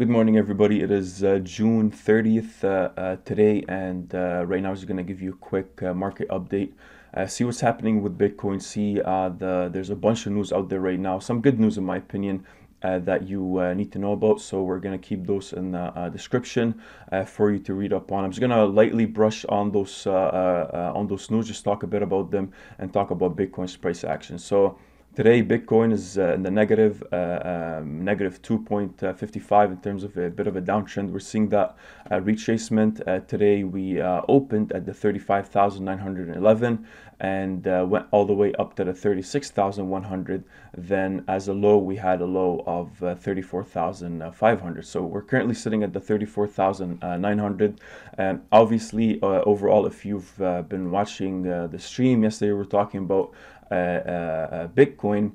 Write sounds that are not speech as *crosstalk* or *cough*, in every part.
Good morning, everybody. It is uh, June 30th uh, uh, today, and uh, right now I'm just going to give you a quick uh, market update. Uh, see what's happening with Bitcoin. See the there's a bunch of news out there right now. Some good news, in my opinion, that you need to know about. So we're going to keep those in the description for you to read up on. I'm just going to lightly brush on those on those news, just talk a bit about them, and talk about Bitcoin's price action. So. Today, Bitcoin is uh, in the negative, uh, um, negative 2.55 in terms of a bit of a downtrend. We're seeing that uh, retracement. Uh, today, we uh, opened at the 35,911 and uh, went all the way up to the 36,100. Then, as a low, we had a low of 34,500. So, we're currently sitting at the 34,900. Um, obviously, overall, if you've been watching the stream yesterday, we're talking about Bitcoin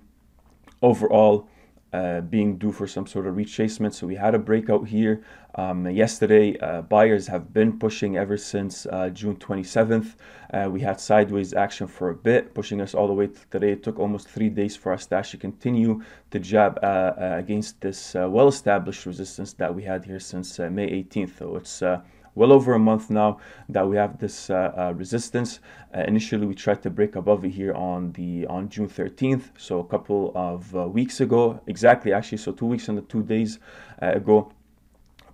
overall uh, being due for some sort of retracement. So we had a breakout here. Um, yesterday, uh, buyers have been pushing ever since uh, June 27th. Uh, we had sideways action for a bit, pushing us all the way to today. It took almost three days for us to actually continue to jab against this well-established resistance that we had here since May 18th. So it's well over a month now that we have this uh, uh, resistance. Uh, initially, we tried to break above it here on the on June 13th, so a couple of weeks ago, exactly actually, so two weeks and two days ago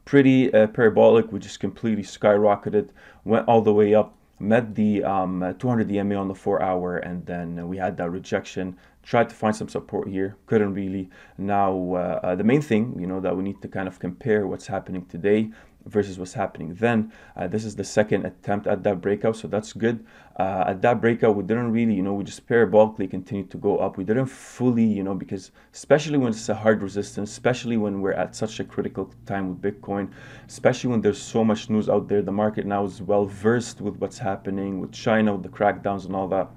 pretty uh, parabolic. We just completely skyrocketed, went all the way up, met the um, 200 EMA on the four hour, and then we had that rejection. Tried to find some support here, couldn't really. Now, uh, uh, the main thing, you know, that we need to kind of compare what's happening today versus what's happening then. Uh, this is the second attempt at that breakout, so that's good. Uh, at that breakout, we didn't really, you know, we just parabolically continued to go up. We didn't fully, you know, because especially when it's a hard resistance, especially when we're at such a critical time with Bitcoin, especially when there's so much news out there, the market now is well versed with what's happening with China, with the crackdowns and all that.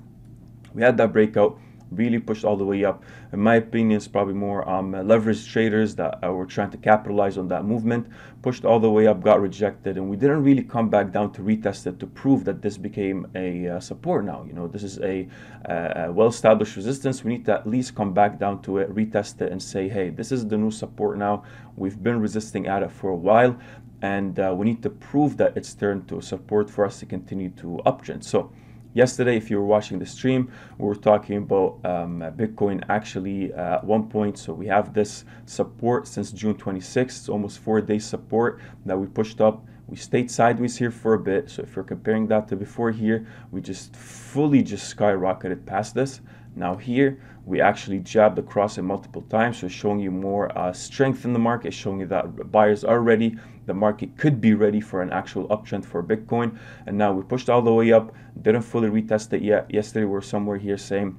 We had that breakout really pushed all the way up. In my opinion, it's probably more um, leveraged traders that uh, were trying to capitalize on that movement, pushed all the way up, got rejected, and we didn't really come back down to retest it to prove that this became a uh, support now. You know, this is a, uh, well-established resistance. We need to at least come back down to it, retest it, and say, hey, this is the new support now. We've been resisting at it for a while, and uh, we need to prove that it's turned to support for us to continue to uptrend. So yesterday if you were watching the stream we were talking about um, bitcoin actually uh, at one point. So we have this support since june 26th it's almost four days support that we pushed up. We stayed sideways here for a bit. So if you're comparing that to before here we just fully just skyrocketed past this. Now here we actually jabbed across it multiple times. So showing you more uh, strength in the market showing you that buyers are ready the market could be ready for an actual uptrend for bitcoin. And now we pushed all the way up didn't fully retest it yet. Yesterday we are somewhere here saying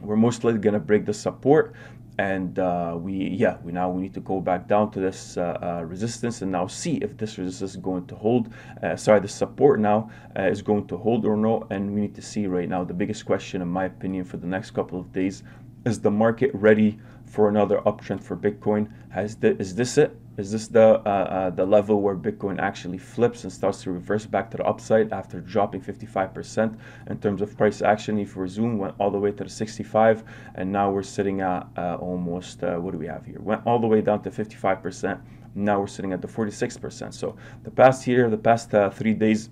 we're most likely to break the support. And uh, we yeah we now we need to go back down to this uh, uh, resistance and now see if this resistance is going to hold uh, sorry the support now uh, is going to hold or not and we need to see right now. The biggest question in my opinion for the next couple of days is the market ready for another uptrend for bitcoin? Has the, is this it is this the uh, uh, the level where Bitcoin actually flips and starts to reverse back to the upside after dropping 55% in terms of price action? If we zoom, went all the way to the 65, and now we're sitting at uh, almost uh, what do we have here? Went all the way down to 55%. Now we're sitting at the 46%. So the past year, the past uh, three days,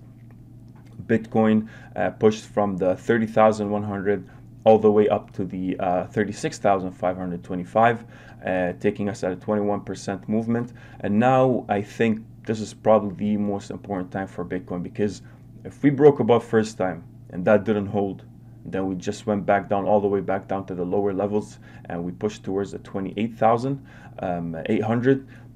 Bitcoin uh, pushed from the 30,100 all the way up to the uh, 36,525, uh, taking us at a 21% movement. And now I think this is probably the most important time for Bitcoin because if we broke above first time and that didn't hold, then we just went back down all the way back down to the lower levels and we pushed towards the 28,800. Um,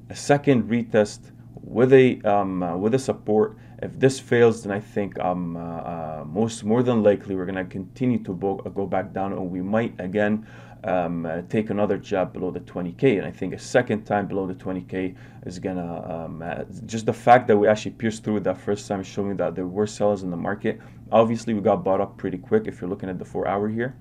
a second retest with a um, uh, with a support. If this fails, then I think um, uh, uh, most more than likely we're gonna continue to bo- go back down, and we might again um, uh, take another jab below the 20k. And I think a second time below the 20k is gonna um, uh, just the fact that we actually pierced through that first time, showing that there were sellers in the market. Obviously, we got bought up pretty quick. If you're looking at the four hour here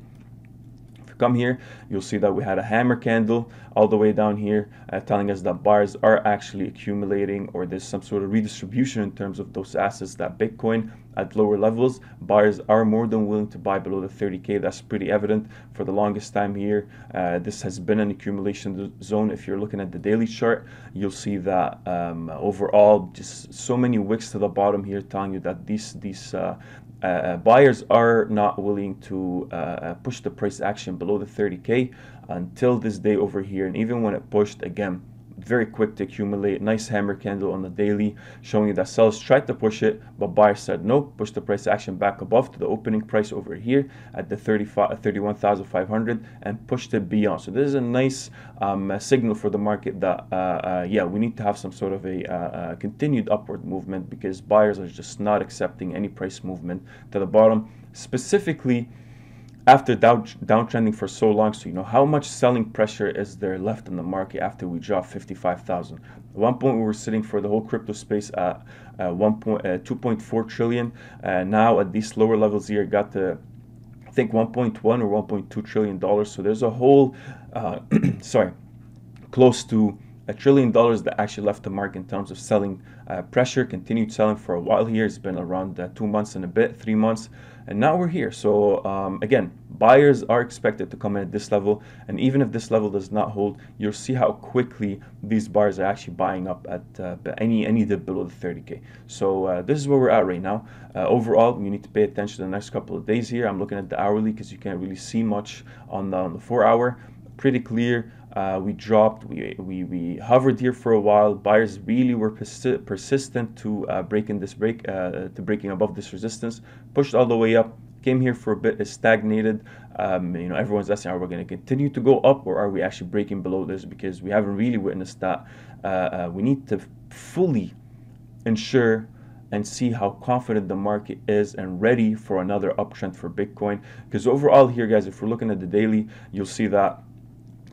come here, you'll see that we had a hammer candle all the way down here, uh, telling us that buyers are actually accumulating or there's some sort of redistribution in terms of those assets that Bitcoin at lower levels. Buyers are more than willing to buy below the 30K. That's pretty evident for the longest time here. Uh, this has been an accumulation zone. If you're looking at the daily chart, you'll see that um, overall, just so many wicks to the bottom here telling you that these, these uh, uh, buyers are not willing to uh, uh push the price action below the 30k until this day over here. And even when it pushed again very quick to accumulate. Nice hammer candle on the daily, showing you that sellers tried to push it, but buyers said no, push the price action back above to the opening price over here at the 31,500 and pushed it beyond. So this is a nice um, signal for the market that, uh, uh, yeah, we need to have some sort of a uh, uh, continued upward movement because buyers are just not accepting any price movement to the bottom. Specifically, after down, downtrending for so long, so you know how much selling pressure is there left in the market after we drop 55,000. At one point, we were sitting for the whole crypto space at uh, 1 point, uh, 2.4 trillion. Uh, now at these lower levels here, got to I think 1.1 or 1.2 trillion dollars. So there's a whole, uh, *clears throat* sorry, close to a trillion dollars that actually left the mark in terms of selling uh, pressure. Continued selling for a while here. It's been around uh, two months and a bit, three months and now we're here so um, again buyers are expected to come in at this level and even if this level does not hold you'll see how quickly these buyers are actually buying up at uh, any any dip below the 30k so uh, this is where we're at right now uh, overall you need to pay attention to the next couple of days here i'm looking at the hourly because you can't really see much on the, on the four hour pretty clear uh, we dropped, we, we, we hovered here for a while. Buyers really were persi persistent to uh, breaking this break, uh, to breaking above this resistance, pushed all the way up, came here for a bit, it stagnated. Um, you know, everyone's asking, are we going to continue to go up or are we actually breaking below this? Because we haven't really witnessed that. Uh, uh, we need to fully ensure and see how confident the market is and ready for another uptrend for Bitcoin. Because overall here, guys, if we're looking at the daily, you'll see that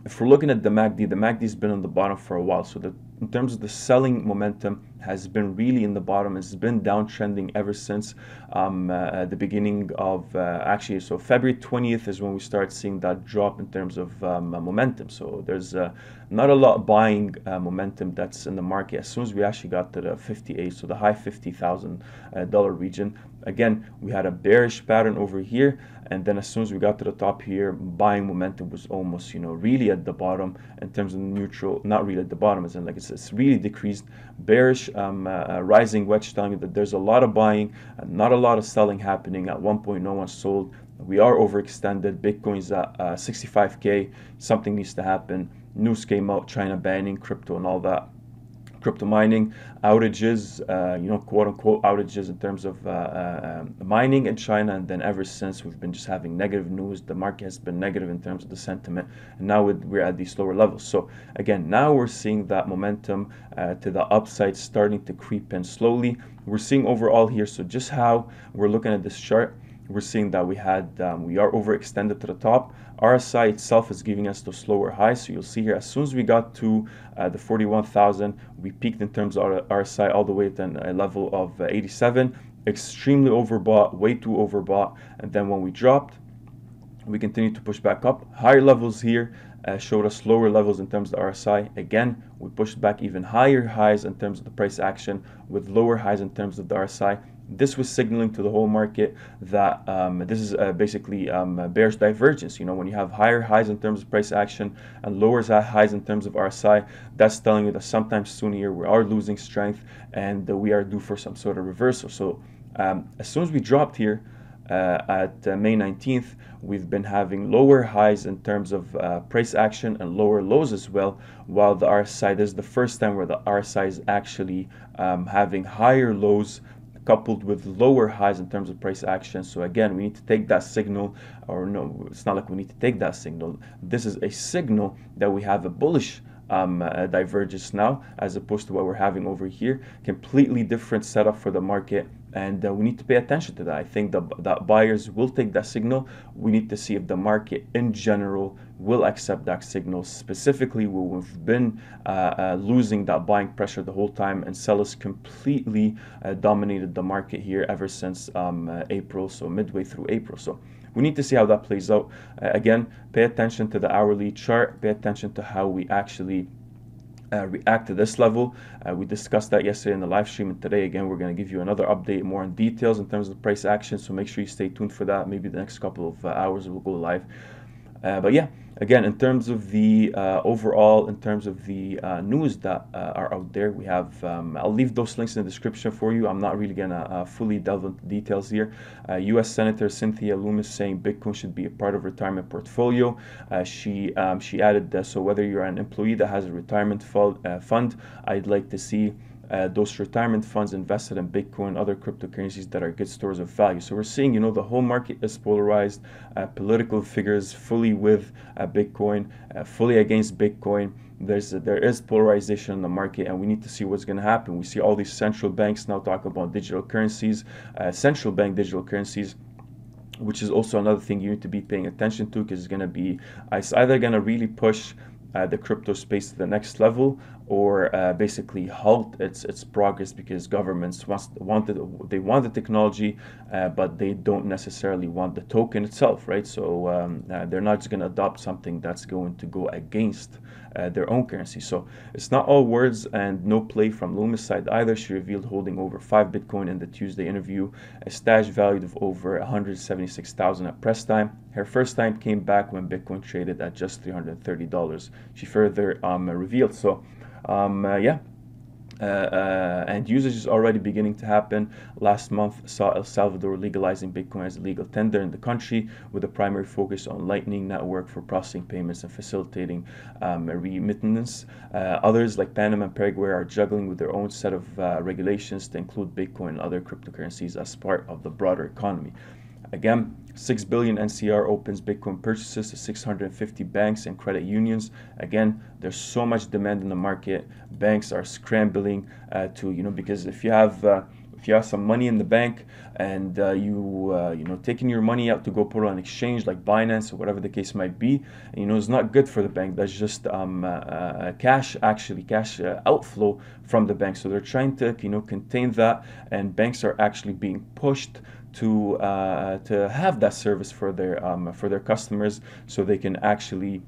if we're looking at the MACD, the MACD has been on the bottom for a while. So the, in terms of the selling momentum has been really in the bottom. It's been downtrending ever since um, uh, the beginning of uh, actually. So February 20th is when we start seeing that drop in terms of um, momentum. So there's uh, not a lot of buying uh, momentum that's in the market. As soon as we actually got to the 58, so the high $50,000 uh, region, again we had a bearish pattern over here and then as soon as we got to the top here buying momentum was almost you know really at the bottom in terms of neutral not really at the bottom as in like it's, it's really decreased. Bearish um, uh, uh, rising wedge telling you that there's a lot of buying and not a lot of selling happening. At one point no one sold. We are overextended. Bitcoin's at uh, 65k something needs to happen. News came out china banning crypto and all that crypto mining outages, uh, you know, quote unquote outages in terms of uh, uh, mining in China. And then ever since, we've been just having negative news. The market has been negative in terms of the sentiment. And now we're at these lower levels. So again, now we're seeing that momentum uh, to the upside starting to creep in slowly. We're seeing overall here. So just how we're looking at this chart we're seeing that we had um, we are overextended to the top. RSI itself is giving us the slower highs so you'll see here as soon as we got to uh, the 41,000 we peaked in terms of RSI all the way to a level of uh, 87 extremely overbought way too overbought and then when we dropped we continued to push back up. Higher levels here uh, showed us lower levels in terms of the RSI. Again, we pushed back even higher highs in terms of the price action with lower highs in terms of the RSI this was signaling to the whole market that um, this is uh, basically um, bearish divergence. You know, when you have higher highs in terms of price action and lower highs in terms of RSI, that's telling you that sometimes soon here we are losing strength and we are due for some sort of reversal. So um, as soon as we dropped here uh, at uh, May 19th, we've been having lower highs in terms of uh, price action and lower lows as well, while the RSI, this is the first time where the RSI is actually um, having higher lows coupled with lower highs in terms of price action. So again, we need to take that signal, or no, it's not like we need to take that signal. This is a signal that we have a bullish um, uh, divergence now, as opposed to what we're having over here. Completely different setup for the market and uh, we need to pay attention to that. I think that, that buyers will take that signal. We need to see if the market in general will accept that signal. Specifically, we've been uh, uh, losing that buying pressure the whole time, and sellers completely uh, dominated the market here ever since um, uh, April, so midway through April. So we need to see how that plays out. Uh, again, pay attention to the hourly chart, pay attention to how we actually uh, react to this level. Uh, we discussed that yesterday in the live stream, and today again we're going to give you another update, more in details in terms of price action. So make sure you stay tuned for that. Maybe the next couple of uh, hours we'll go live. Uh, but yeah, again, in terms of the uh, overall, in terms of the uh, news that uh, are out there, we have, um, I'll leave those links in the description for you. I'm not really going to uh, fully delve into details here. US uh, Senator Cynthia Lummis saying Bitcoin should be a part of retirement portfolio. she, um, she added, that so whether you're an employee that has a retirement fund, I'd like to see uh, those retirement funds invested in Bitcoin, other cryptocurrencies that are good stores of value. So we're seeing, you know, the whole market is polarized. Uh, political figures fully with uh, Bitcoin, uh, fully against Bitcoin. There's there is polarization in the market, and we need to see what's going to happen. We see all these central banks now talk about digital currencies, uh, central bank digital currencies which is also another thing you need to be paying attention to because it's going to be it's either going to really push uh, the crypto space to the next level or uh, basically halt its its progress because governments want the, they want the technology uh, but they don't necessarily want the token itself right? So um, uh, they're not just going to adopt something that's going to go against uh, their own currency. So it's not all words and no play from Lummis side either. She revealed holding over 5 bitcoin in the Tuesday interview a stash valued of over 176,000 at press time. Her first time came back when bitcoin traded at just $330 she further um, revealed so um, uh, yeah. Uh, uh, and usage is already beginning to happen. Last month saw El Salvador legalizing Bitcoin as a legal tender in the country with a primary focus on Lightning Network for processing payments and facilitating um, remittance. Uh, others like Panama and Paraguay are juggling with their own set of uh, regulations to include Bitcoin and other cryptocurrencies as part of the broader economy. Again, 6 billion NCR opens Bitcoin purchases to 650 banks and credit unions. Again, there's so much demand in the market. Banks are scrambling uh, to, you know, because if you have uh, if you have some money in the bank and uh, you uh, you know taking your money out to go put on exchange like Binance or whatever the case might be, you know it's not good for the bank. That's just um, uh, uh cash actually cash uh, outflow from the bank. So they're trying to you know contain that, and banks are actually being pushed to uh, to have that service for their um, for their customers, so they can actually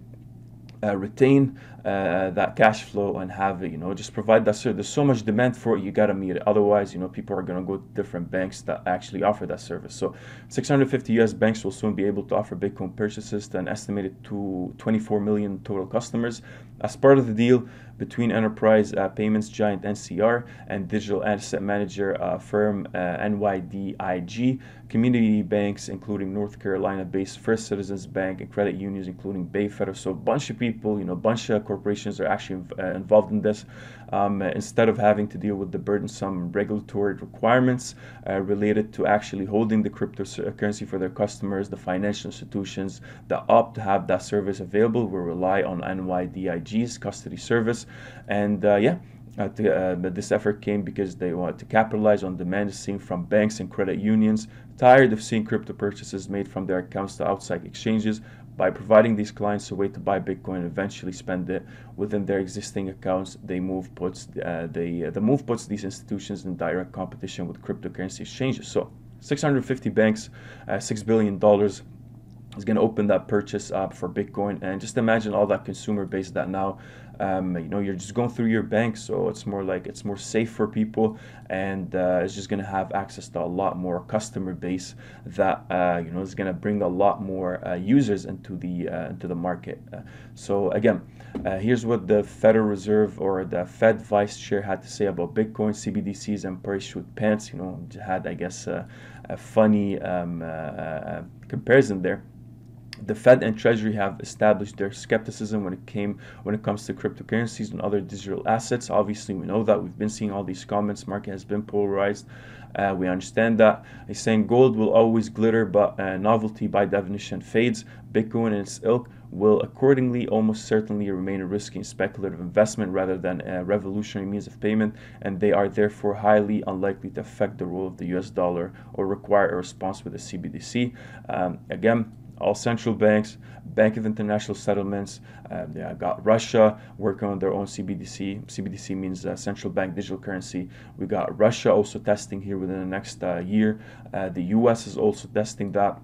uh, retain uh, that cash flow and have it, you know, just provide that service. There's so much demand for it, you got to meet it. Otherwise, you know, people are going to go to different banks that actually offer that service. So 650 US banks will soon be able to offer Bitcoin purchases to an estimated to 24 million total customers. As part of the deal between enterprise uh, payments giant NCR and digital asset manager uh, firm uh, NYDIG, community banks including North Carolina-based First Citizens Bank and credit unions including Bayfeder. So a bunch of people, you know, a bunch of corporations are actually uh, involved in this. Um, instead of having to deal with the burdensome regulatory requirements uh, related to actually holding the cryptocurrency for their customers, the financial institutions that opt to have that service available will rely on NYDIG's custody service. And uh, yeah, uh, to, uh, this effort came because they wanted to capitalize on demand seen from banks and credit unions, tired of seeing crypto purchases made from their accounts to outside exchanges, by providing these clients a way to buy Bitcoin and eventually spend it within their existing accounts, they move puts uh, they, uh, the move puts these institutions in direct competition with cryptocurrency exchanges. So 650 banks, uh, six billion dollars is going to open that purchase up for Bitcoin, and just imagine all that consumer base that now um, you know you're just going through your bank so it's more like it's more safe for people and uh, it's just going to have access to a lot more customer base that uh, you know is going to bring a lot more uh, users into the uh, into the market. Uh, so again uh, here's what the Federal Reserve or the Fed Vice Chair had to say about Bitcoin CBDCs and parachute pants you know had I guess a funny um, comparison there the Fed and Treasury have established their skepticism when it came when it comes to cryptocurrencies and other digital assets. Obviously, we know that we've been seeing all these comments. Market has been polarized. Uh, we understand that. He's saying gold will always glitter, but uh, novelty by definition fades. Bitcoin and its ilk will accordingly almost certainly remain a risky and speculative investment rather than a revolutionary means of payment, and they are therefore highly unlikely to affect the role of the US dollar or require a response with the CBDC. Um, again, all central banks, Bank of International Settlements, uh, yeah, got Russia working on their own CBDC. CBDC means uh, central bank digital currency. We got Russia also testing here within the next uh, year. Uh, the US is also testing that.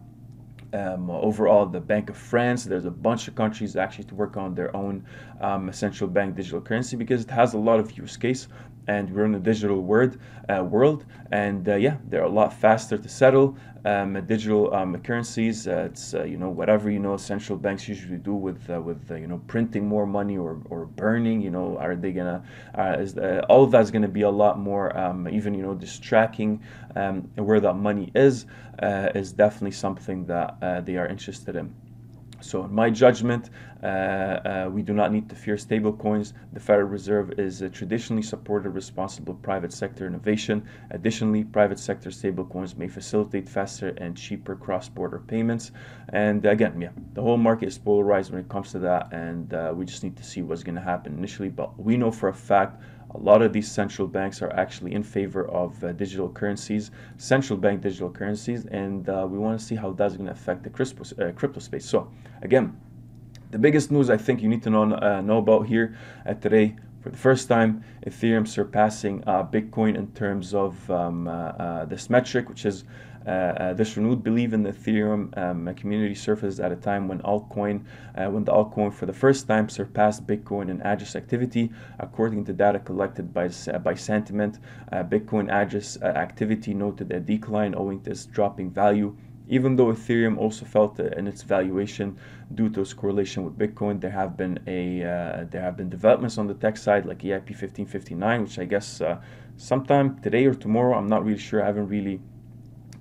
um, overall, the Bank of France, there's a bunch of countries actually to work on their own um, central bank digital currency because it has a lot of use case and we're in a digital world, uh, world and uh, yeah, they're a lot faster to settle. Um, digital um, currencies, uh, it's uh, you know whatever you know central banks usually do with uh, with you know printing more money or, or burning. You know, are they gonna? is all of that's gonna be a lot more um, even you know just tracking um, where that money is is definitely something that they are interested in. So in my judgment, uh, uh, we do not need to fear stablecoins. The Federal Reserve is traditionally supported responsible private sector innovation. Additionally, private sector stablecoins may facilitate faster and cheaper cross-border payments. And again, yeah, the whole market is polarized when it comes to that, and uh, we just need to see what's going to happen initially. But we know for a fact a lot of these central banks are actually in favor of uh, digital currencies, central bank digital currencies, and uh, we want to see how that's going to affect the crypto, uh, crypto space. So, again, the biggest news I think you need to know, uh, know about here uh, today for the first time, Ethereum surpassing uh, Bitcoin in terms of um, this metric, which is uh, uh, this renewed belief in the Ethereum um, community surfaced at a time when altcoin, uh, when the altcoin for the first time surpassed Bitcoin in address activity, according to data collected by by Santiment. Bitcoin address activity noted a decline owing to its dropping value. Even though Ethereum also felt in its valuation due to its correlation with Bitcoin, there have been a uh, there have been developments on the tech side like EIP 1559, which I guess uh, sometime today or tomorrow. I'm not really sure. I haven't really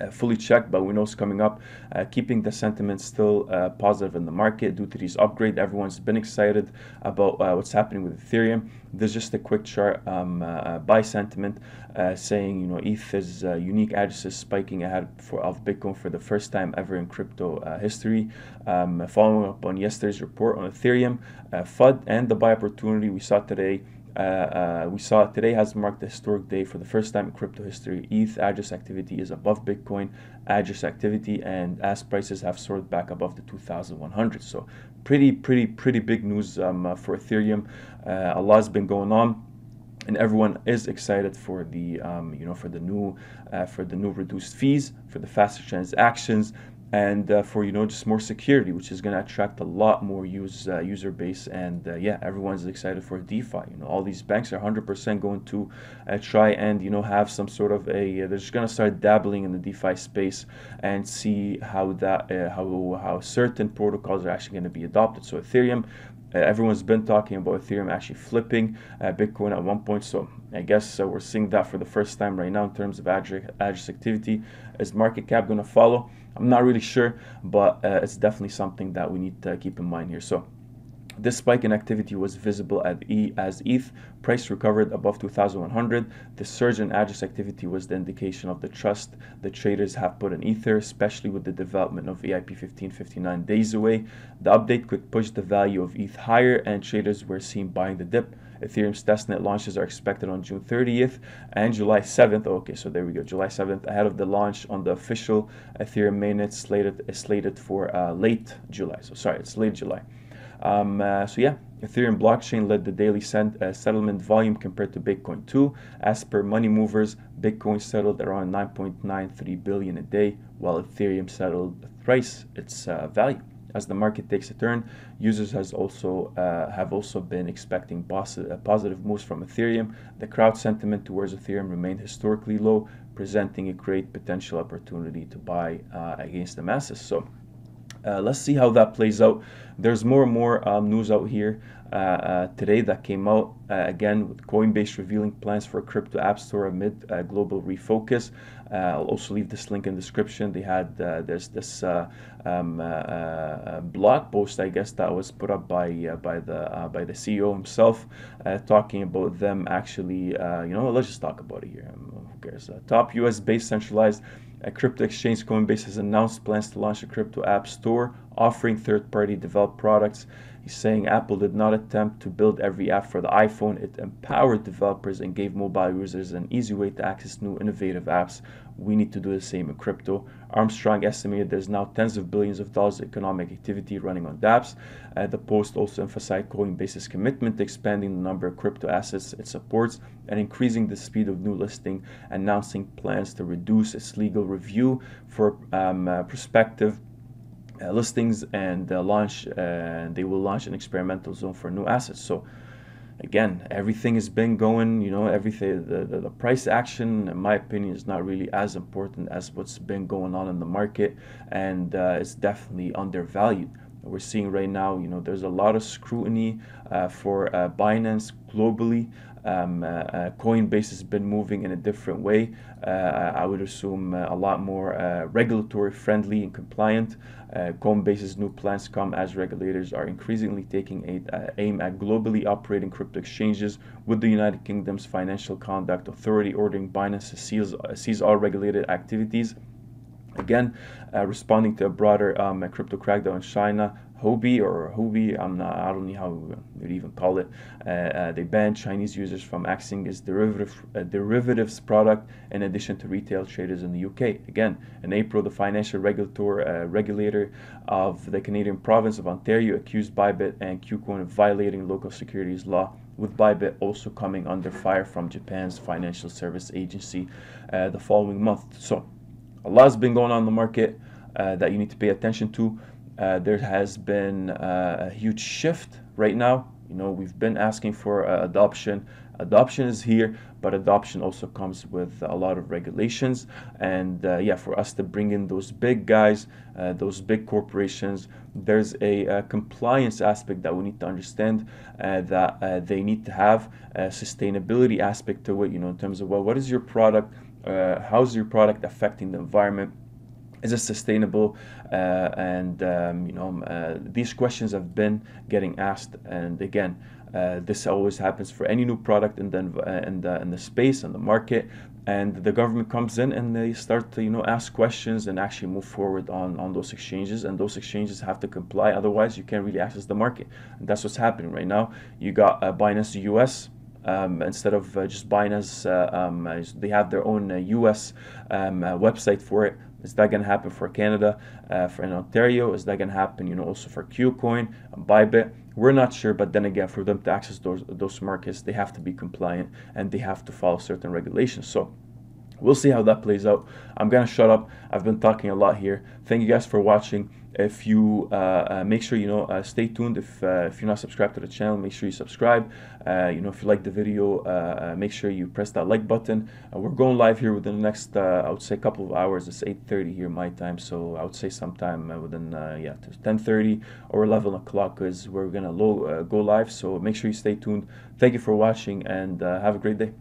uh, fully checked, but we know it's coming up. Uh, keeping the Santiment still uh, positive in the market due to these upgrade. Everyone's been excited about uh, what's happening with Ethereum. There's just a quick chart um, uh, by sentiment uh, saying, you know, ETH is unique addresses spiking ahead for, of Bitcoin for the first time ever in crypto history. Um, following up on yesterday's report on Ethereum, FUD, and the buy opportunity we saw today. Uh, uh, we saw today has marked a historic day for the first time in crypto history. ETH address activity is above Bitcoin address activity, and as prices have soared back above the 2,100. So, pretty, pretty, pretty big news um, uh, for Ethereum. Uh, a lot's been going on and everyone is excited for the um, you know for the new uh, for the new reduced fees for the faster transactions and uh, for you know just more security which is going to attract a lot more use uh, user base and uh, yeah everyone's excited for defi. You know all these banks are 100% going to uh, try and you know have some sort of a uh, they're just going to start dabbling in the defi space and see how that uh, how how certain protocols are actually going to be adopted. So ethereum Uh, everyone's been talking about Ethereum actually flipping uh, Bitcoin at one point. So I guess uh, we're seeing that for the first time right now in terms of address, address activity. Is market cap going to follow? I'm not really sure, but uh, it's definitely something that we need to keep in mind here. So this spike in activity was visible at E as ETH price recovered above 2100. The surge in address activity was the indication of the trust the traders have put in Ether, especially with the development of EIP 1559 days away. The update could push the value of ETH higher and traders were seen buying the dip. Ethereum's testnet launches are expected on June 30th and July 7th. Okay, so there we go, July 7th, ahead of the launch on the official Ethereum mainnet slated slated for uh, late July. So sorry, it's late July. Um, uh, so yeah, Ethereum blockchain led the daily uh, settlement volume compared to Bitcoin 2. As per money movers, Bitcoin settled around 9.93 billion a day, while Ethereum settled thrice its uh, value. As the market takes a turn, users has also uh, have also been expecting positive, positive moves from Ethereum. The crowd sentiment towards Ethereum remained historically low, presenting a great potential opportunity to buy uh, against the masses. So uh, let's see how that plays out. There's more and more um, news out here uh, uh, today that came out uh, again with Coinbase revealing plans for a crypto app store amid global refocus. Uh, I'll also leave this link in the description. They had there's this um, blog post, I guess, that was put up by by the by the CEO himself, talking about them actually. you know, let's just talk about it here. Um, who cares? top U.S.-based centralized a crypto exchange Coinbase has announced plans to launch a crypto app store offering third-party developed products. He's saying Apple did not attempt to build every app for the iPhone. It empowered developers and gave mobile users an easy way to access new innovative apps. We need to do the same in crypto. Armstrong estimated there's now tens of billions of dollars of economic activity running on dApps. Uh, the post also emphasized Coinbase's commitment to expanding the number of crypto assets it supports and increasing the speed of new listing, announcing plans to reduce its legal review for um, uh, prospective uh, listings and uh, launch and they will launch an experimental zone for new assets so again everything has been going you know everything the, the, the, price action in my opinion is not really as important as what's been going on in the market and uh, it's definitely undervalued. We're seeing right now you know there's a lot of scrutiny uh, for uh, binance globally um, uh, uh, Coinbase has been moving in a different way. Uh, I would assume a lot more regulatory friendly and compliant. Coinbase's new plans come as regulators are increasingly taking a, aim at globally operating crypto exchanges, with the United Kingdom's Financial Conduct Authority ordering Binance to seize, seize all regulated activities. Again, uh, responding to a broader um, crypto crackdown in China, Huobi or Huobi, I'm not, I don't know how you'd even call it. Uh, uh, they banned Chinese users from accessing its derivative, uh, derivatives product in addition to retail traders in the UK. Again, in April, the financial regulator, uh, regulator of the Canadian province of Ontario accused Bybit and KuCoin of violating local securities law with Bybit also coming under fire from Japan's Financial Service Agency uh, the following month. So, a lot has been going on in the market uh, that you need to pay attention to. Uh, there has been uh, a huge shift right now. You know, we've been asking for uh, adoption. Adoption is here, but adoption also comes with a lot of regulations. And uh, yeah, for us to bring in those big guys, uh, those big corporations, there's a, a, compliance aspect that we need to understand uh, that they need to have a sustainability aspect to it. You know, in terms of well, what is your product? how's your product affecting the environment? Is it sustainable? Uh, and um, you know uh, these questions have been getting asked. And again uh, this always happens for any new product in the, in the in the space and the market. And the government comes in and they start to you know ask questions and actually move forward on on those exchanges. And those exchanges have to comply. Otherwise you can't really access the market. And that's what's happening right now. You got uh, Binance US um, instead of uh, just Binance, uh, um, they have their own US um, website for it. Is that going to happen for Canada, uh, for in Ontario? Is that going to happen, you know, also for KuCoin, Bybit? We're not sure, but then again, for them to access those those markets, they have to be compliant and they have to follow certain regulations. So we'll see how that plays out. I'm gonna shut up. I've been talking a lot here. Thank you guys for watching. If you uh, uh, make sure you know uh, stay tuned. If uh, if you're not subscribed to the channel make sure you subscribe. Uh, you know if you like the video uh, make sure you press that like button. We're going live here within the next I would say couple of hours. It's 8:30 here my time. So I would say sometime within yeah 10:30 or 11 o'clock is we're gonna low, go live. So make sure you stay tuned. Thank you for watching and have a great day